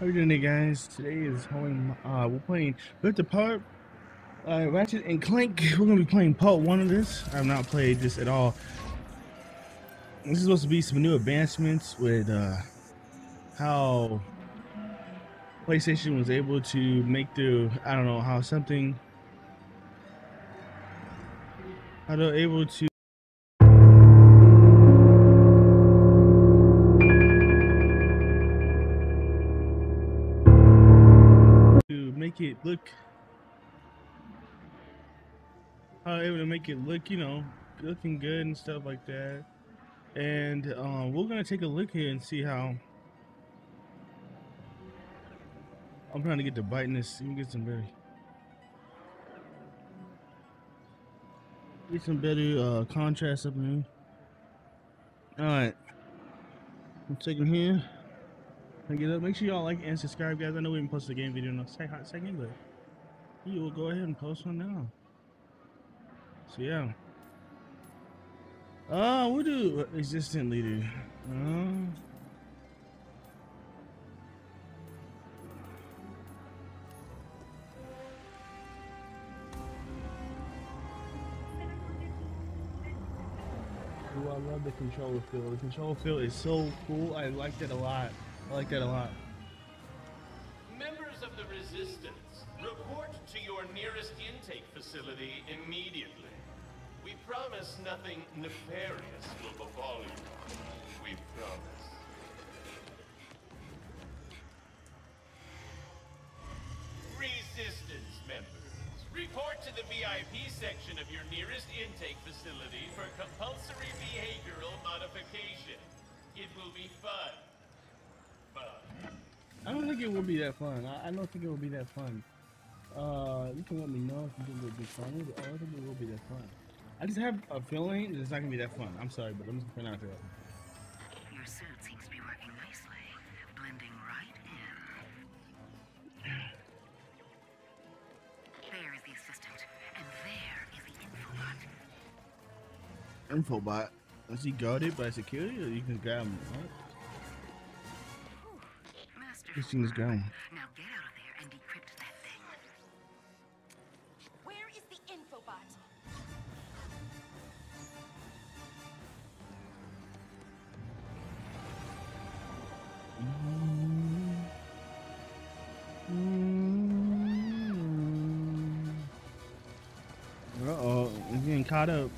How are you doing today, guys? Today is Halloween. Uh, we're playing with the part uh, Ratchet and Clank. We're gonna be playing part one of this. I've not played this at all. This is supposed to be some new advancements with uh, how PlayStation was able to make the I don't know how something how they're able to to look how able to make it look you know looking good and stuff like that. And um, we're gonna take a look here and see how I'm trying to get the brightness. Let me get some better get some better uh, contrast up here. All right. I'm taking here up. Make sure y'all like and subscribe, guys. I know we haven't posted a game video in a hot second, but you will go ahead and post one now. So yeah. Uh, what do existent leader? Uh, Ooh, I love the controller feel. The controller feel is so cool. I like that a lot. I like that a lot. Members of the Resistance, report to your nearest intake facility immediately. We promise nothing nefarious will befall you. We promise. Resistance members, report to the VIP section of your nearest intake facility for compulsory behavioral modification. It will be fun. Fun. I don't think it will be that fun. I, I don't think it will be that fun. Uh, you can let me know if you think it will be funny, but I don't think it will be that fun. I just have a feeling it's not gonna be that fun. I'm sorry, but I'm just putting it out there. Your suit seems to be working nicely, blending right in. There is the assistant, and there is the infobot. Infobot. Is he guarded by security, or you can grab him? What? Master, This thing is gone. now get out of there and decrypt that thing. Where is the infobot? Uh oh, he's getting caught up.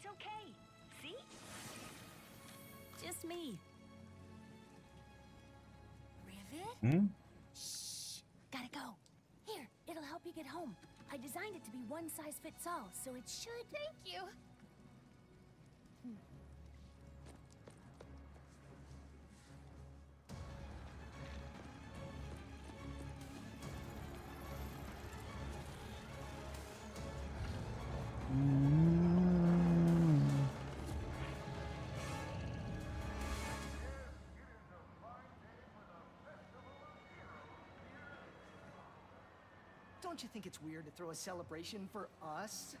It's okay. See? Just me. Rivet? Hmm? Shh. Gotta go. Here, it'll help you get home. I designed it to be one size fits all, so it should. Thank you. It's weird to throw a celebration for us?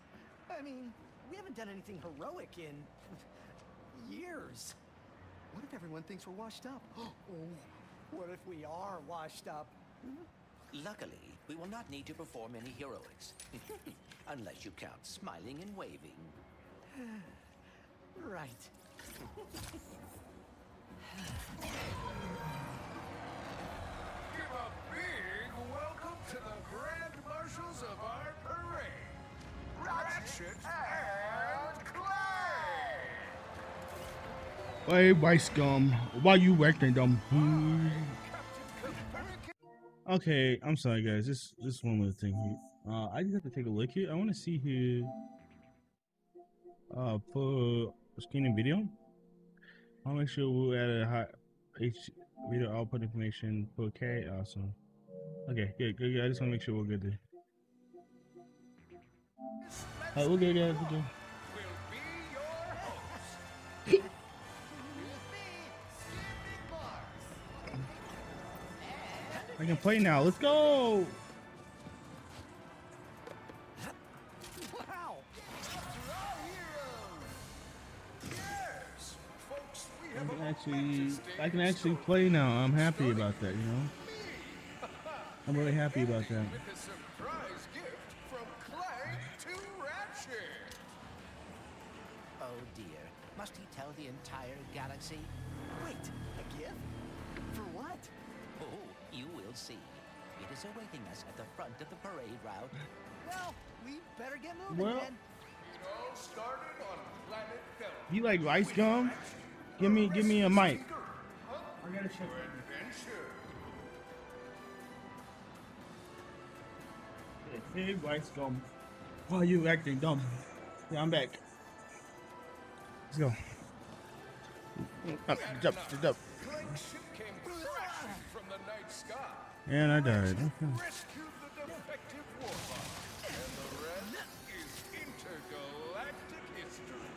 I mean, we haven't done anything heroic in years. What if everyone thinks we're washed up? Oh, what if we are washed up? Hmm? Luckily, we will not need to perform any heroics. Unless you count smiling and waving. Right. Give a big welcome to the Grand Marshals of our parade, Ratchet and Clank! Hey, white scum, why you wrecking them? Captain Copernicus. Okay, I'm sorry, guys. Just, just one little thing here. Uh, I just have to take a look here. I want to see who. Uh, for screen and video. I'll make sure we're at a high H video output information 4K. Awesome. Okay, good, good, good. I just want to make sure we're good there. Alright, we're good, guys. Your. I can play now. Let's go. Wow! Yes, folks, I can actually, I can actually play now. I'm happy about that. You know, I'm really happy about that. Tell the entire galaxy? Wait, a gift? For what? Oh, you will see. It is awaiting us at the front of the parade route. Well, we better get moving Well- then. It all started on planet Veldin. You like rice gum? Give me, give me a mic. I gotta check. Hey, rice gum. Why are you acting dumb? Yeah, I'm back. Let's go. The night sky. And I died. The defective the rest is intergalactic history.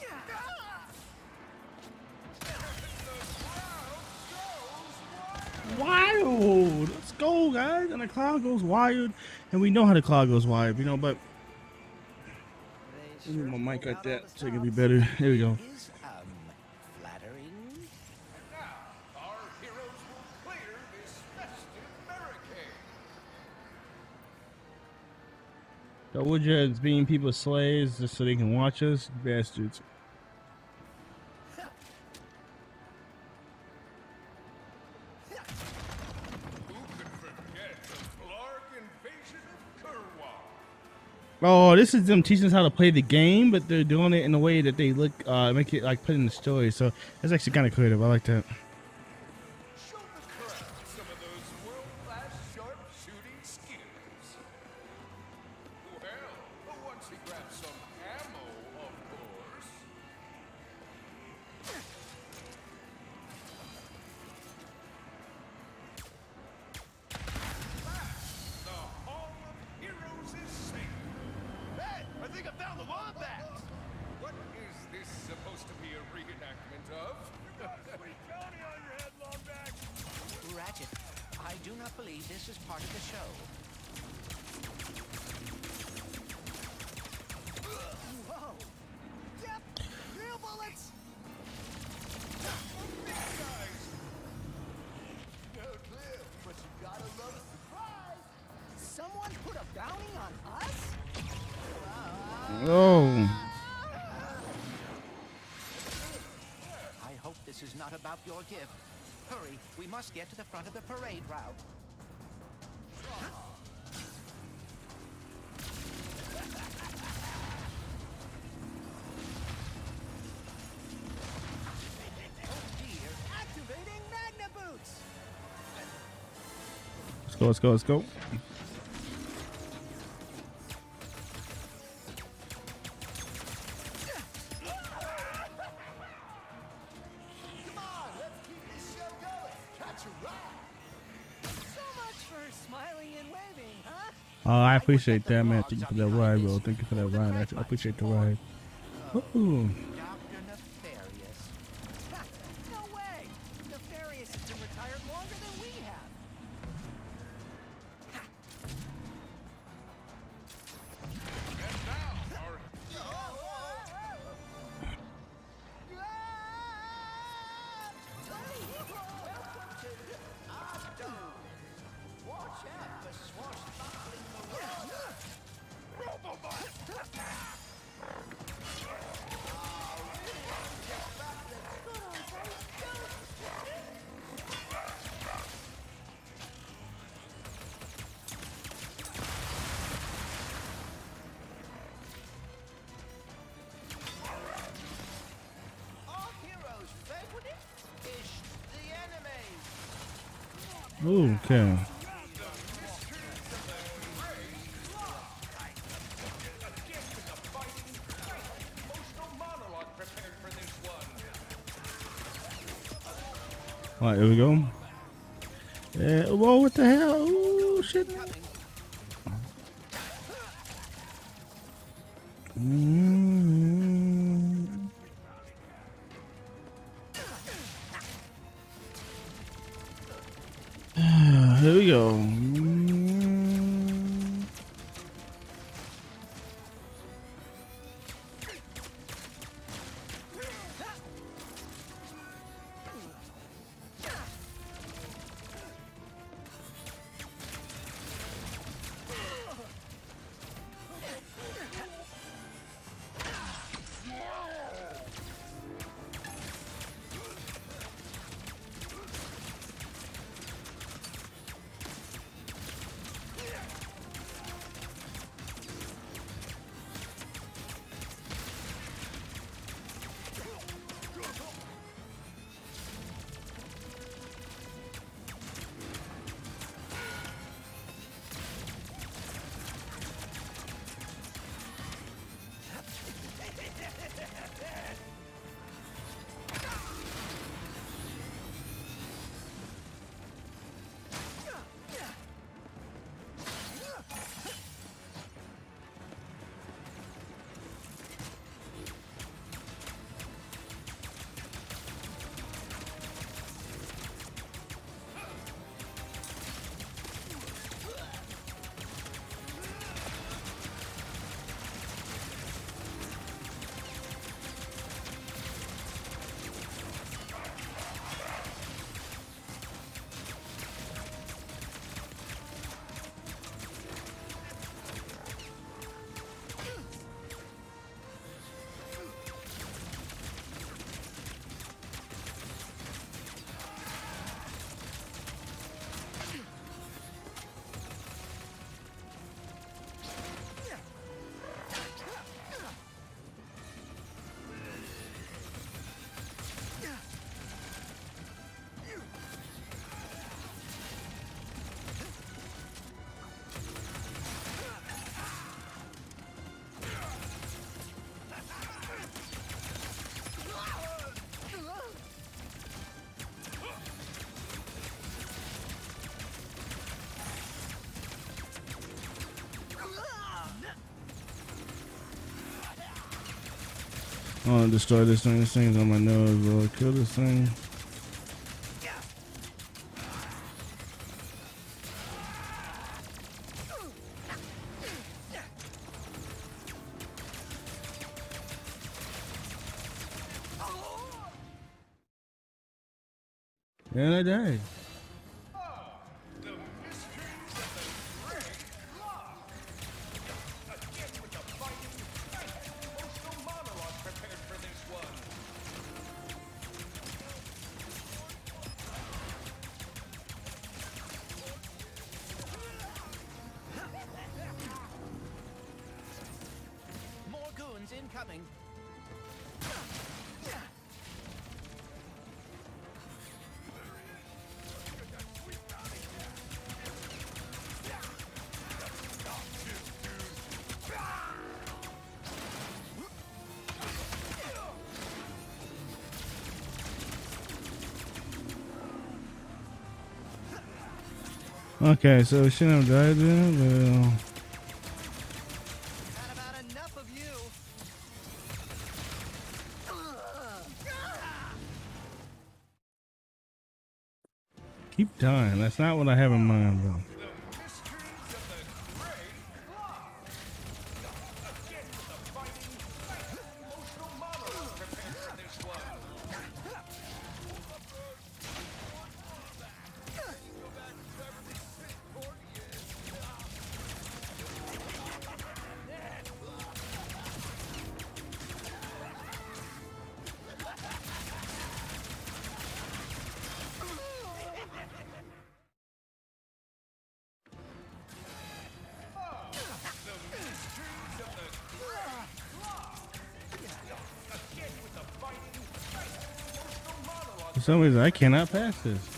The crowd goes wild. Wild. Let's go, guys. And the cloud goes wild, and we know how the cloud goes wild, you know. But They Give sure my mic pulled right out there all the so it can be better. There we go. We're just being people's slaves just so they can watch us, bastards. The? Oh, this is them teaching us how to play the game, but they're doing it in a way that they look, uh, make it like put in the story. So that's actually kind of creative. I like that. Ratchet, I do not believe this is part of the show. Whoa! Yep, real bullets! No clue, but you gotta love a surprise. Someone put a bounty on us? Oh, I hope this is not about your gift. Hurry, we must get to the front of the parade route. Let's go, let's go, let's go. Appreciate that, man. Thank you for that ride, bro. Thank you for that ride. I appreciate the ride. Ooh. Okay. All right, here we go. I want to destroy this thing. This thing's on my nose, bro. Kill this thing. Okay, so we shouldn't have died but... Uh, keep dying. That's not what I have in mind, though. some reason I cannot pass this.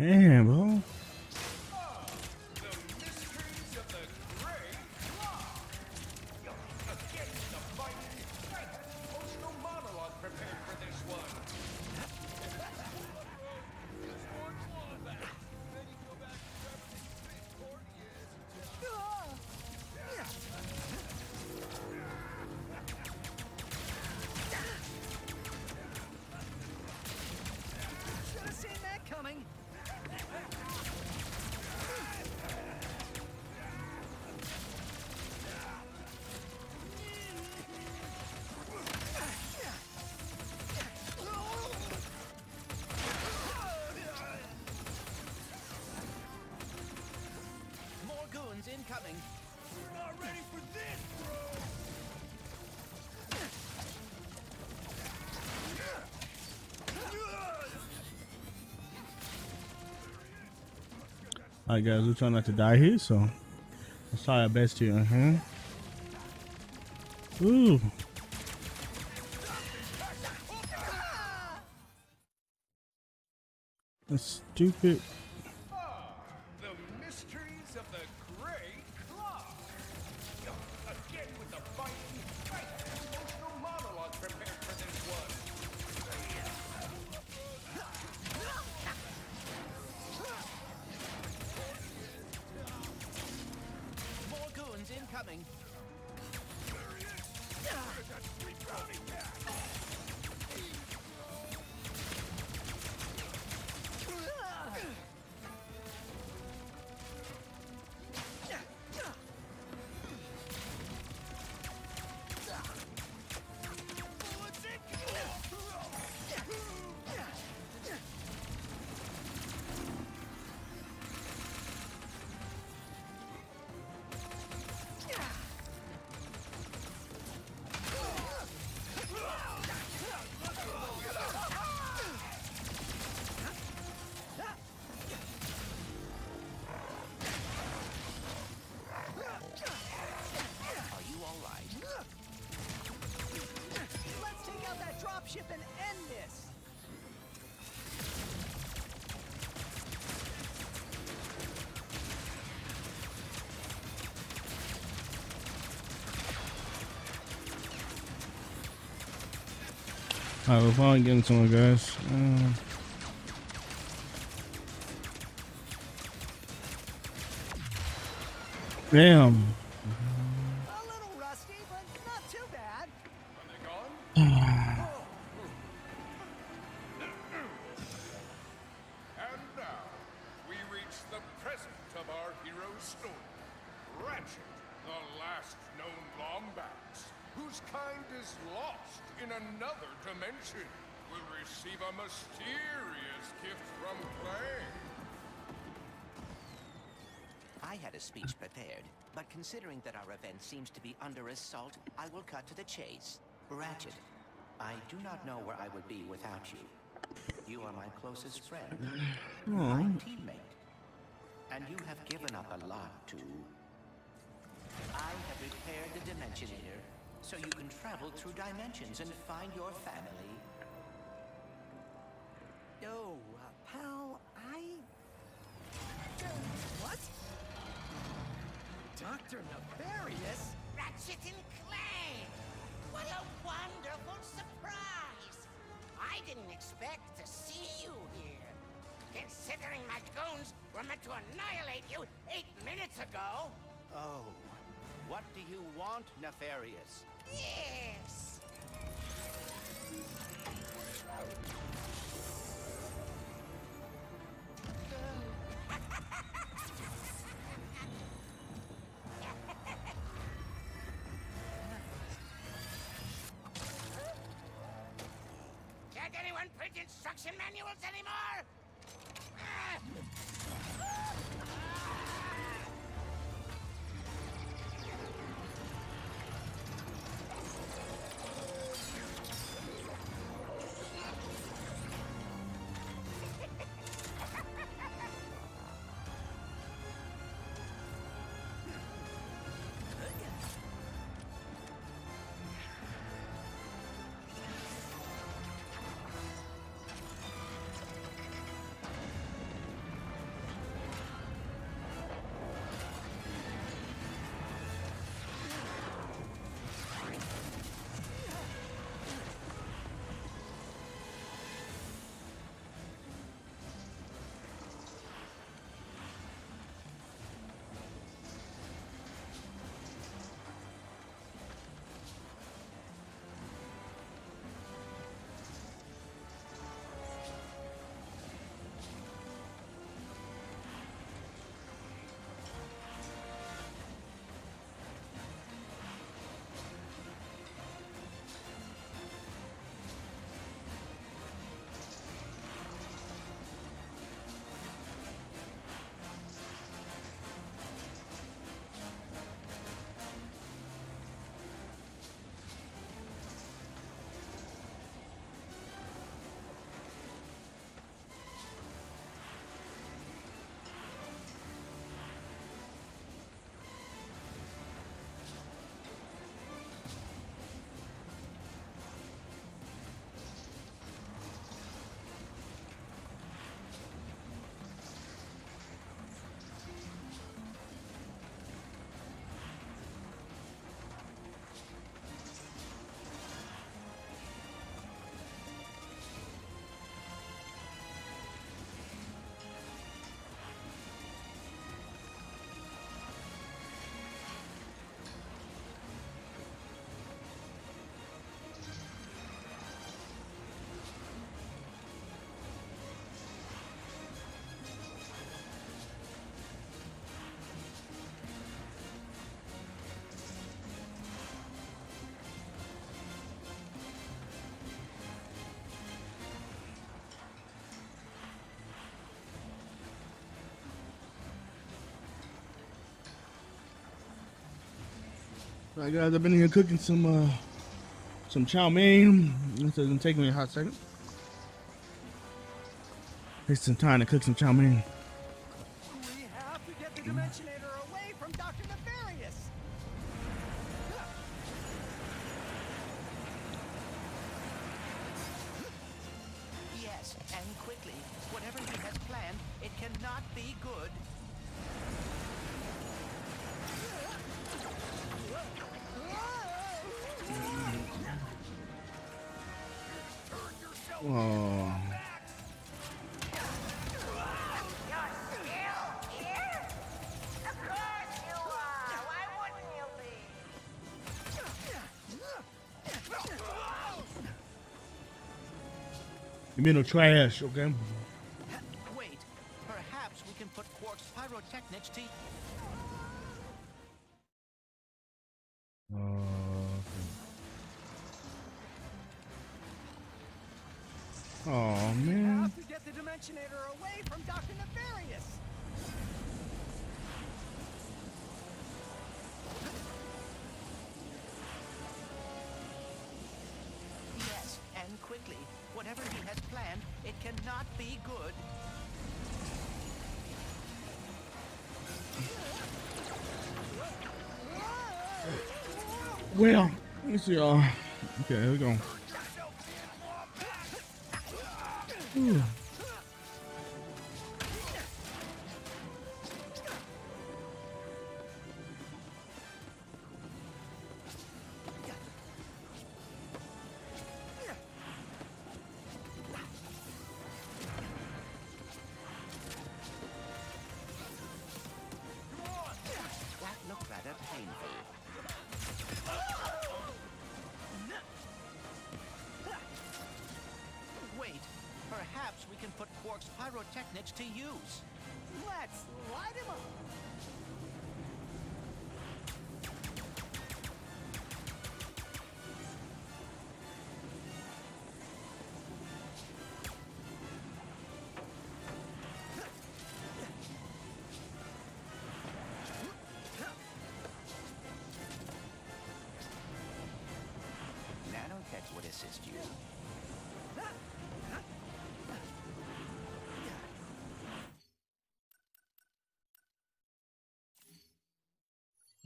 Man, bro. Alright, guys, we're trying not to die here, so let's try our best here. Uh huh. Ooh. That's stupid. And now, we reach the present of our hero's story. Ratchet, the last known Lombax, whose kind is lost in another dimension, will receive a mysterious gift from Clank. I had a speech prepared, but considering that our event seems to be under assault, I will cut to the chase. Ratchet, I do not know where I would be without you. You are my closest friend, my hmm. teammate, and you have given up a lot to. I have repaired the Dimensionator, so you can travel through dimensions and find your family. Oh, uh, pal, I. What? Dr. Nefarious? Ratchet and Clank! What a wonderful surprise! I didn't expect to see you here. Considering my goons were meant to annihilate you eight minutes ago. Oh, what do you want, Nefarious? Yes. Alright guys, I've been here cooking some uh some chow mein. This is gonna take me a hot second. Takes some time to cook some chow mein. You mean no trash, okay? See y'all. Okay, here we go.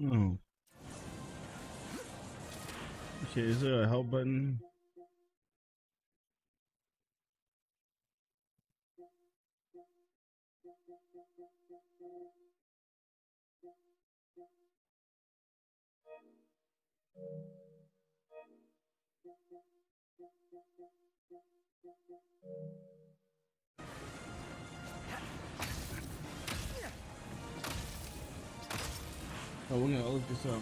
Oh. Okay, is there a help button? Oh, we're gonna look this up.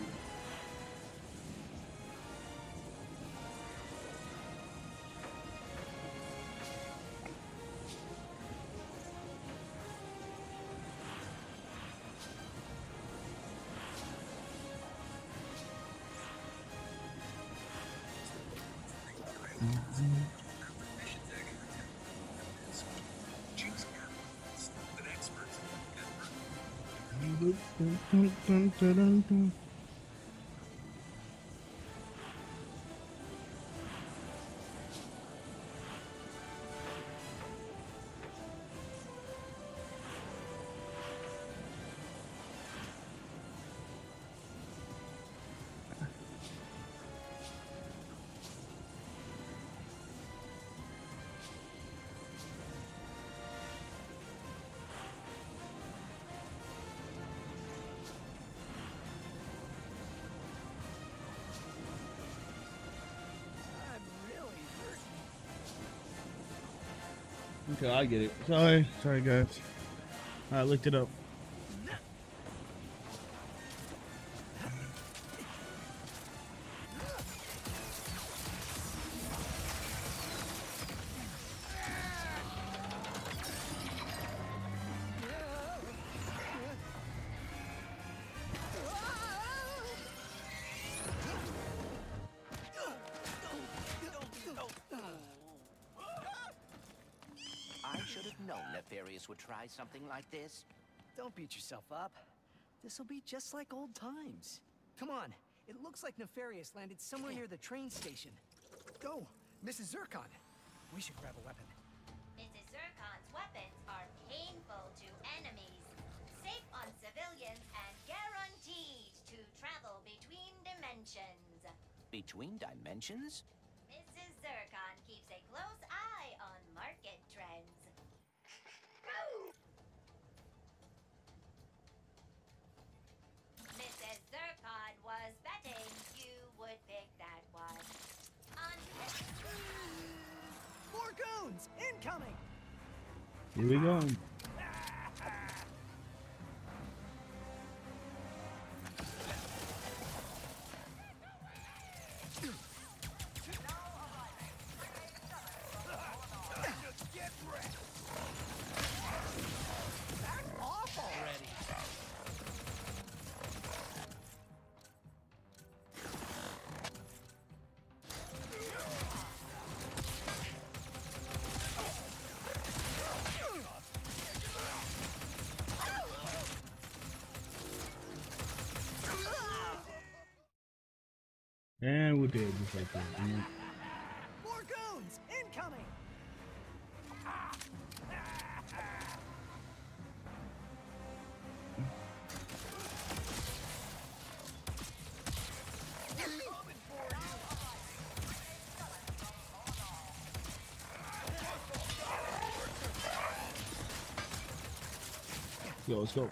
Okay, I get it. Sorry, sorry guys. I looked it up. Something like this. Don't beat yourself up. This'll be just like old times. Come on, It looks like Nefarious landed somewhere near the train station. Go, Mrs. Zurkon. We should grab a weapon. Mrs. Zurkon's weapons are painful to enemies, safe on civilians, and guaranteed to travel between dimensions. Between dimensions? Incoming! Here we go. And we're dead just like that. Mm. More goons! Incoming! Yo, let's go.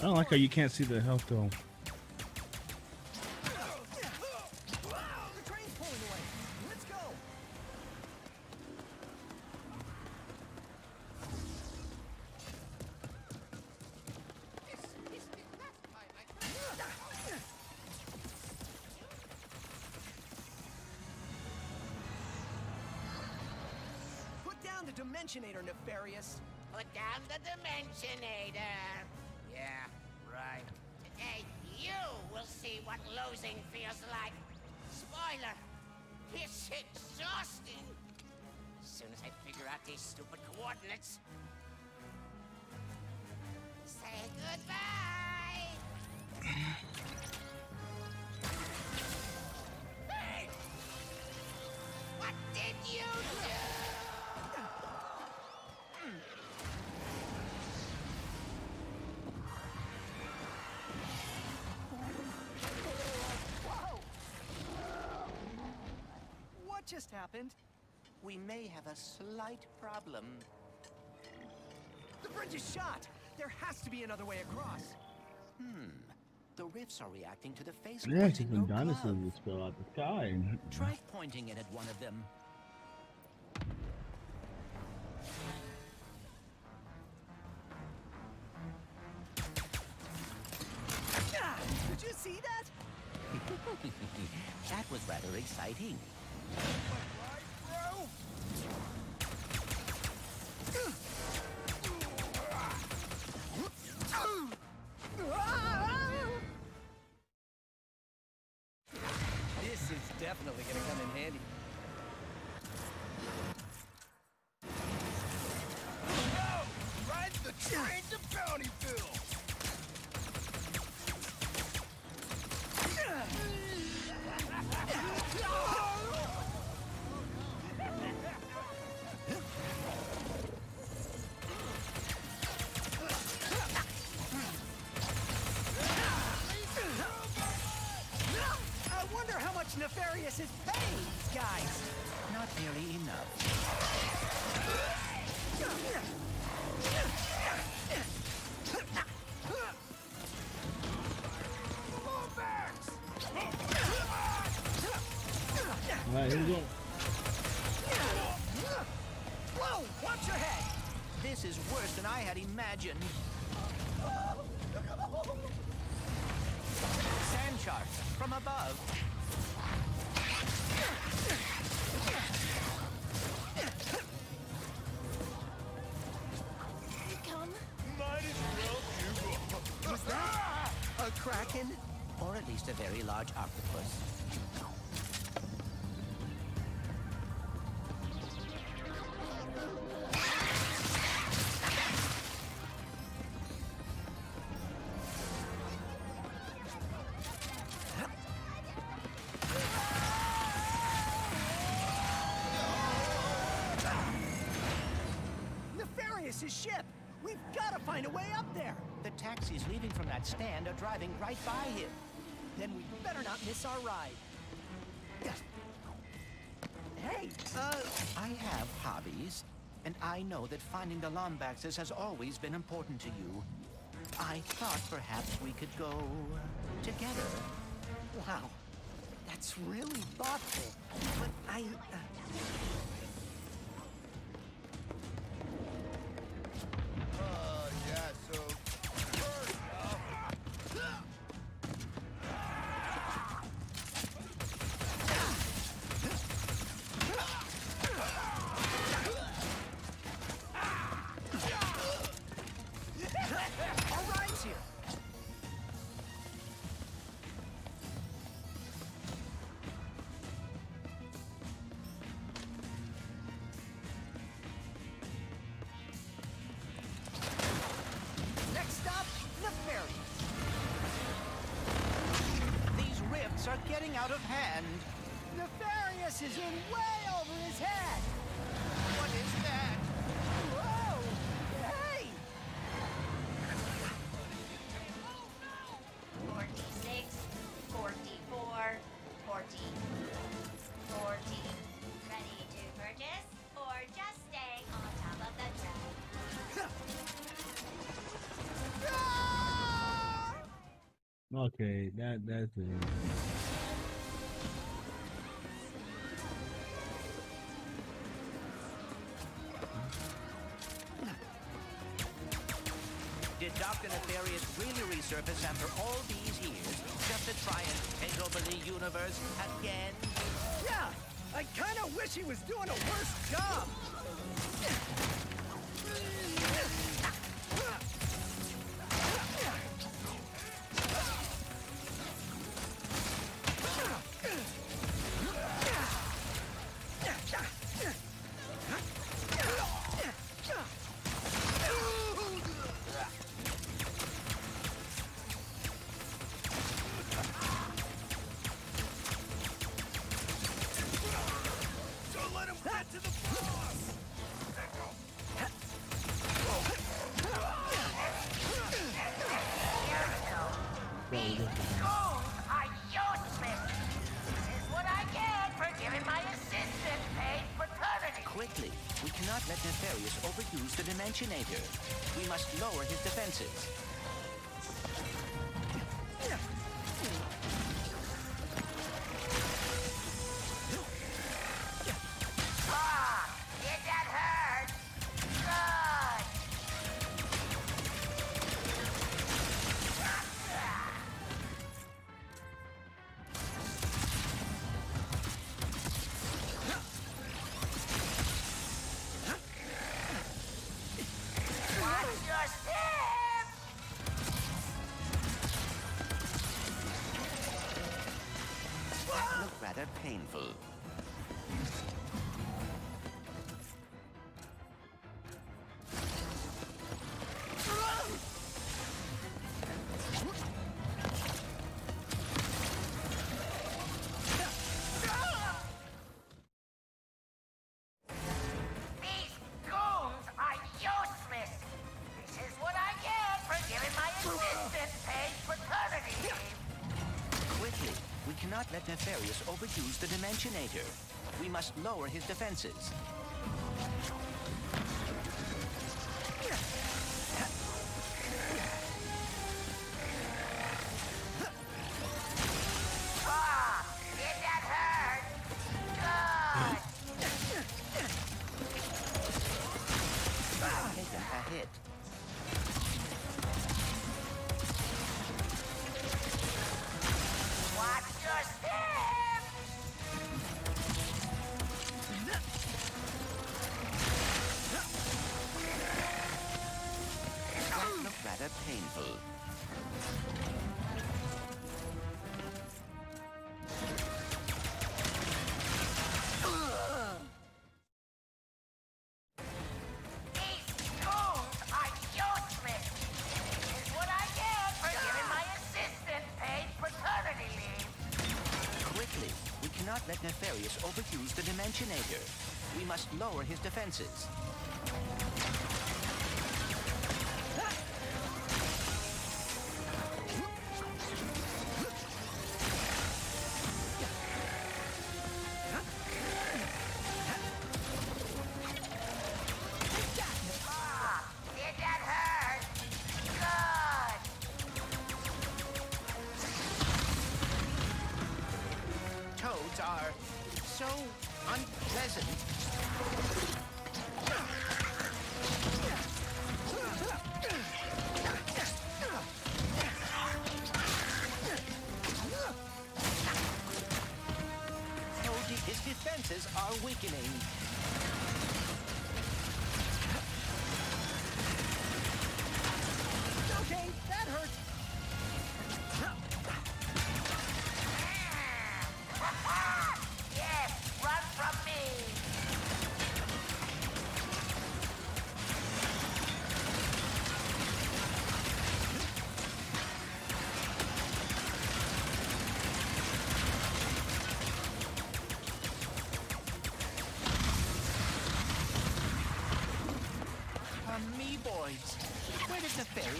I don't like how you can't see the health though. The train's pulling away. Let's go! Put down the Dimensionator, Nefarious! Put down the Dimensionator. See what losing feels like. Spoiler, it's exhausting. As soon as I figure out these stupid coordinates. Say goodbye. just happened? We may have a slight problem. The bridge is shot! There has to be another way across! Hmm. The rifts are reacting to the face Yeah, it's been dinosaurs that spell out the sky. Try pointing it at one of them. Train to Bountyville! I wonder how much Nefarious is paying these guys. Not nearly enough. Least a very large octopus. Nefarious's ship. We've got to find a way up there. The taxis leaving from that stand are driving right by him. Better not miss our ride. Hey, uh, I have hobbies, and I know that finding the Lombaxes has always been important to you. I thought perhaps we could go together. wow. That's really thoughtful. But I, Uh, getting out of hand. Nefarious is in way over his head. What is that? Whoa! Hey! 46, 44, 40, 40. Ready to purchase or just staying on top of the track? Okay, that that's it. Dr. Nefarious really resurface after all these years just to try and take over the universe again? Yeah, I kind of wish he was doing a worse job. Overuse the Dimensionator. We must lower his defenses. Nefarious overused the Dimensionator. We must lower his defenses. Nefarious overused the Dimensionator. We must lower his defenses. awakening.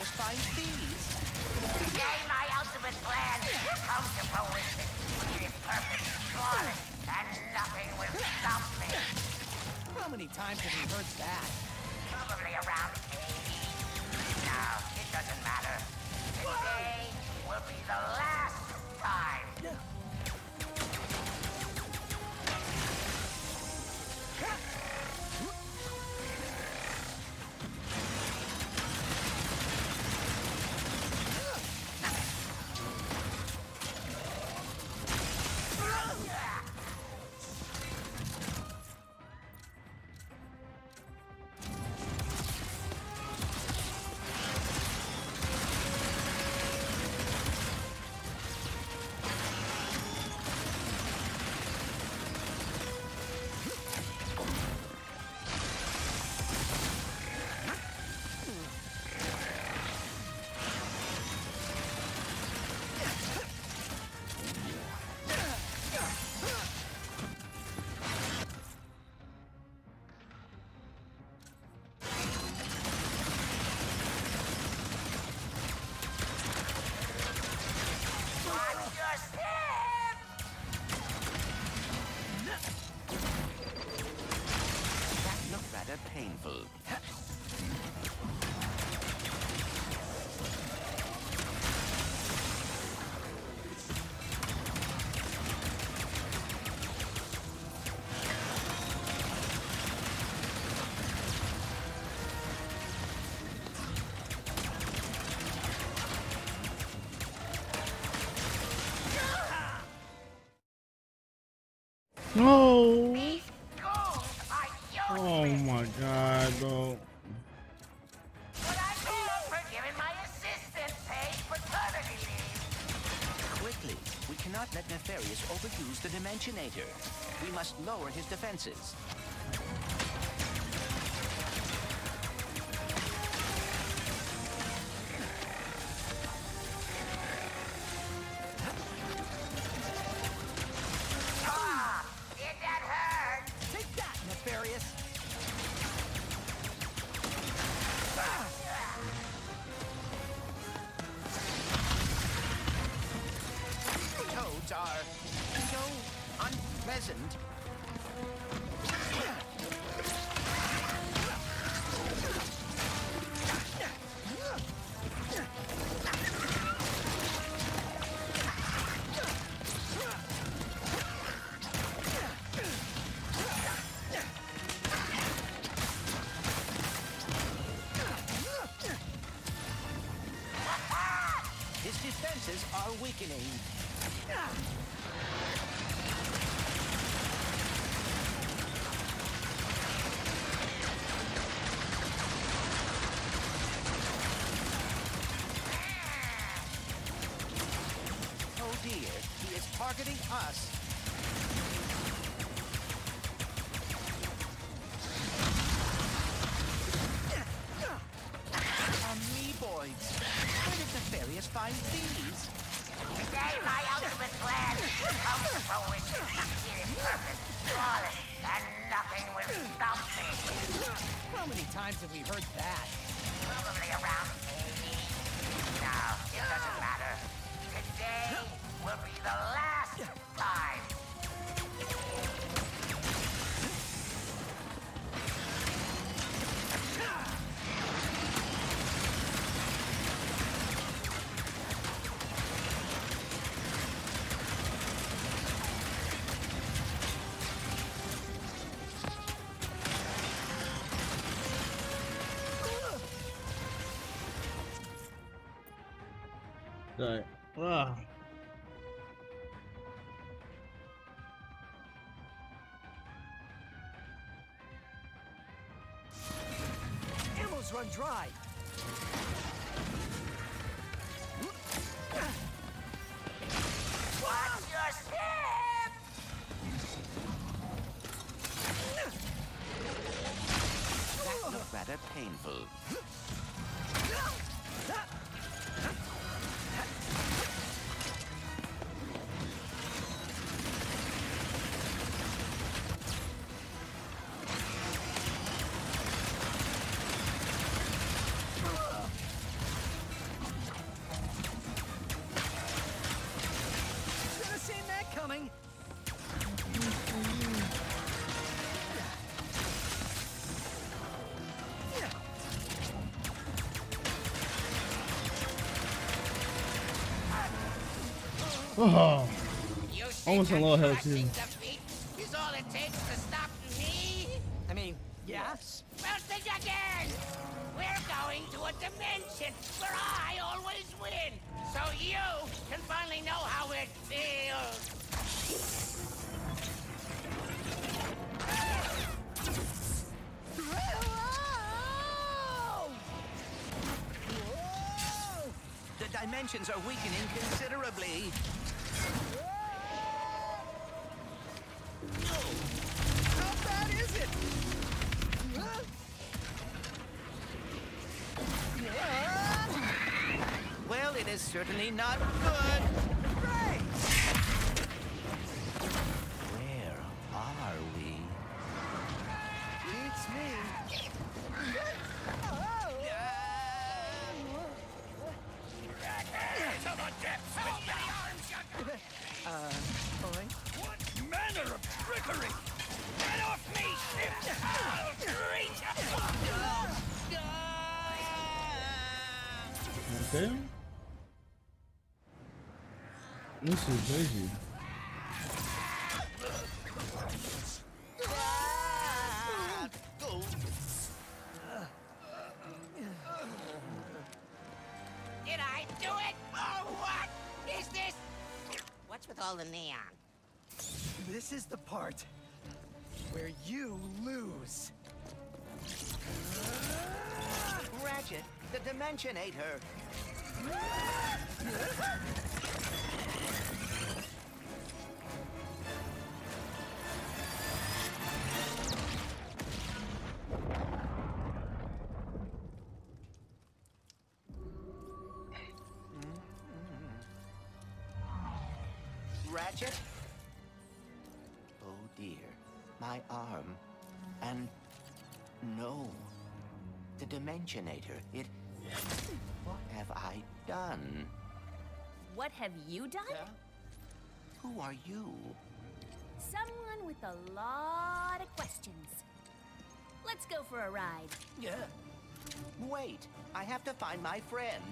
You'll No. Oh my god, bro. Quickly, we cannot let Nefarious overuse the Dimensionator. We must lower his defenses. Times have we heard that? Probably around 80. No, it doesn't matter. Today will be the last time. All it takes to stop me? I mean, yes. Well, think again! We're going to a dimension where I always win, so you can finally know how it feels. The dimensions are weakening considerably. Certainly not good. This is crazy. Did I do it? Oh, what is this? What's with all the neon? This is the part where you lose. Ratchet, the Dimensionator. The It. What have I done? What have you done? Who are you? Someone with a lot of questions. Let's go for a ride. Yeah. Wait, I have to find my friend.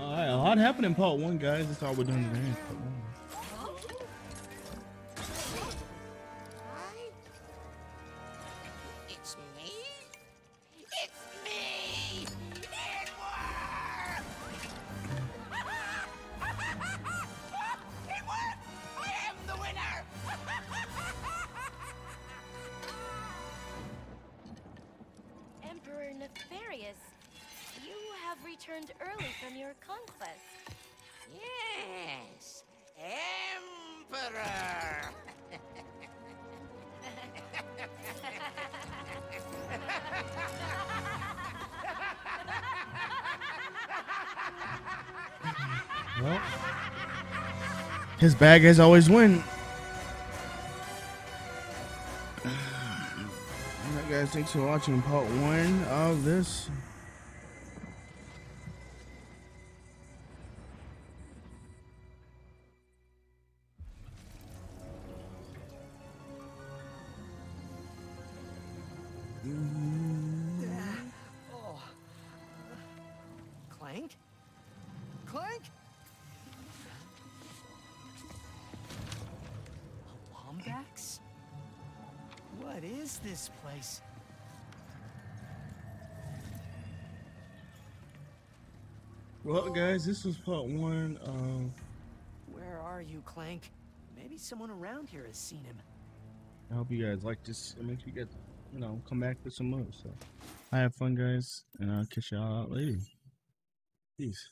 Alright, a lot happened in part one, guys. That's all we're doing today. Well, his bad guys always win. Alright, guys, thanks for watching part one of this. Guys, this was part one. Um, Where are you, Clank? Maybe someone around here has seen him. I hope you guys like this. It makes you get, you know, come back for some more. So, I have fun, guys, and I'll catch y'all out later. Peace.